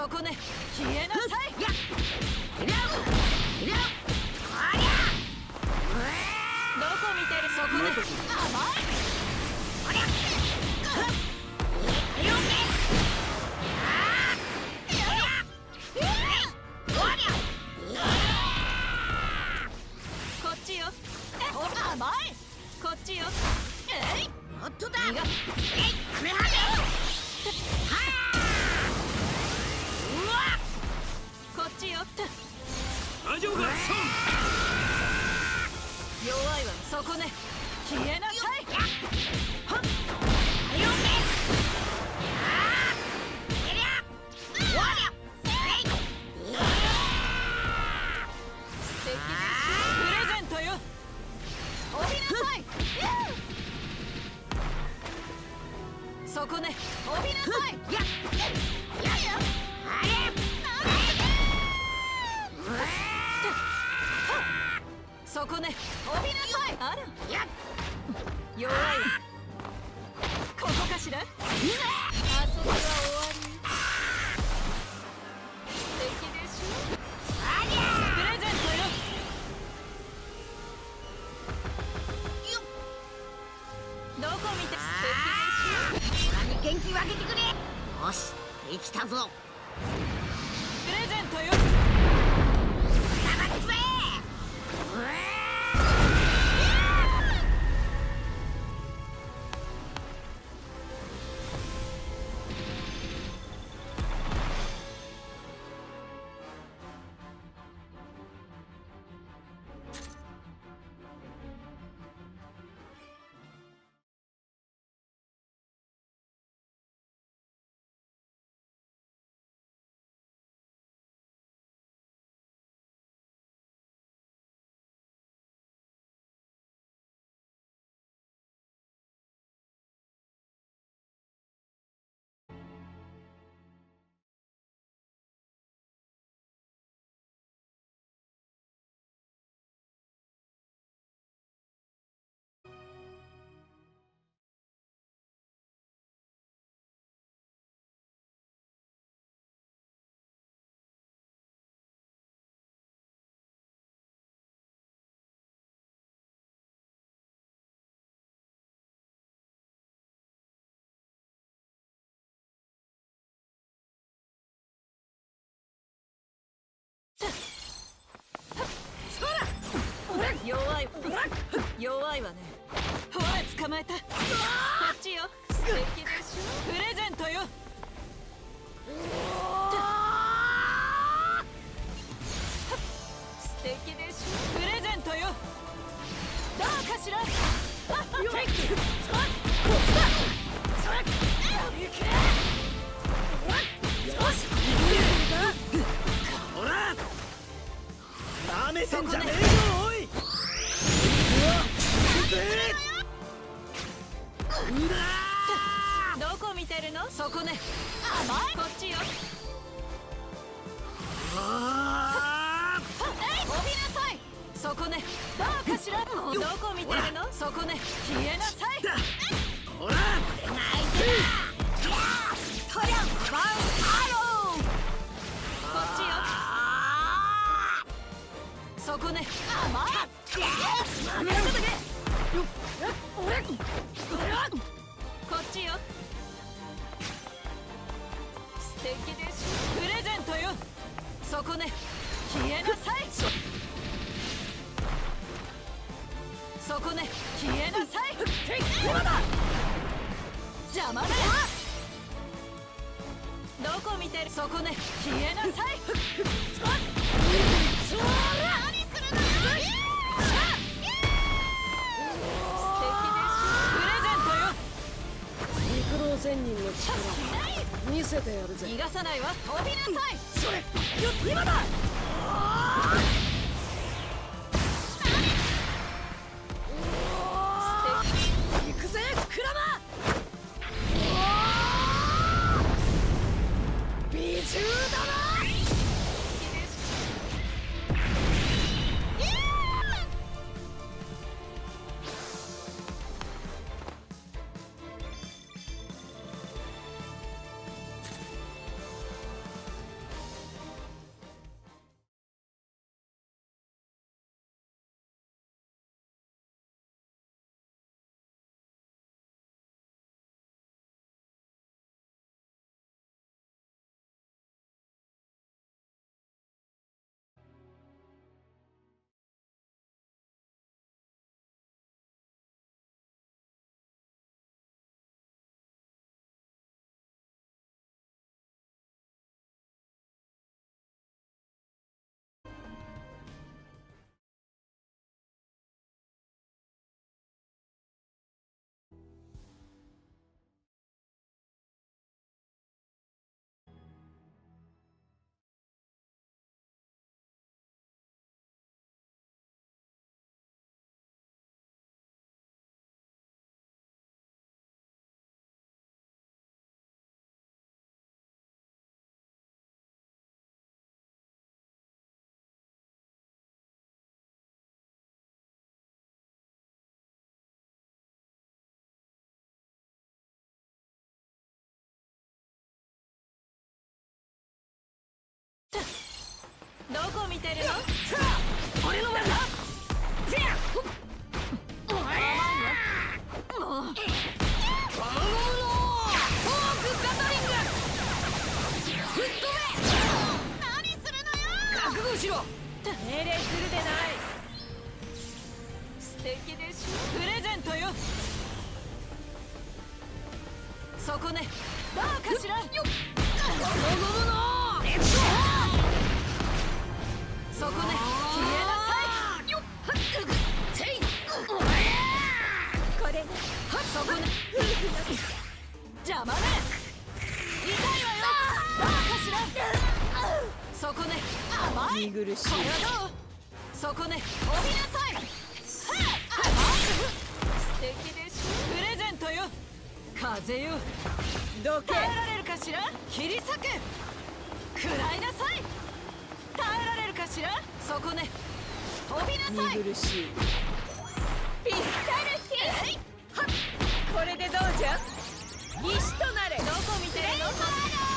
そこね消えなさいやえりゃえりゃわりゃどこ見てるそこね甘いそこね。降りなさい。やややあれ。そこね。降りなさい。あら。や弱い。わここかしら？弱いわね。ほら捕まえた。こっちよ。素敵でしょ。プレゼントよ。素敵でしょ。プレゼントよ。どうかしら。よほら。なめてんじゃねえよおい。どこ見てるの？そこね。甘いこっちよ。あえい降りなさい。そこね。かしら？どこ見てるの？そこね。消えなさい。だほら。トヤンバンアローこっちよ。そこね。甘いやめこっちよ。素敵でしょプレゼントよ。そこね。消えなさい。そこね。消えなさい。今だ。邪魔だよ。どこ見てる？そこね。消えなさい人の力見せてやるぜ。逃がさないわ。飛びなさい。それ今だ。どこ見てるの？俺の番だ。せやおい。もうゴムゴムのフォークガトリング吹っ。飛べ何するのよ覚悟しろ命令するでない素敵でしょプレゼントよそこねどうかしらゴムゴムのレッそこね。消えなさい。よっ。せいこれ。そこね。邪魔ね。痛いわよ。どうかしら。そこね。甘い。苦しいこれはどうそこね。降りなさい。はあ甘い。素敵でしょプレゼントよ。風よ。どけ。耐えられるかしら。切り裂け。食らいなさい。しらそこね。飛びなさい。見苦しい。ピスタルキはっ。これでどうじゃ？石となれ。どこ見てるの？